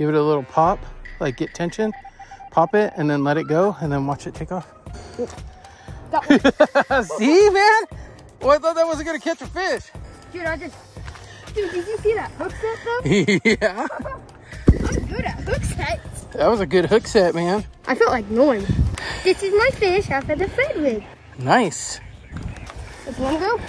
Give it a little pop, like get tension, pop it, and then let it go, and then watch it take off. See, man? Well, I thought that wasn't gonna catch a fish. Dude, I just. Dude, did you see that hook set though? yeah, I'm good at hook sets. that was a good hook set, man. I felt like Norm. This is my fish after the Ned Rig. Nice. Let's let go.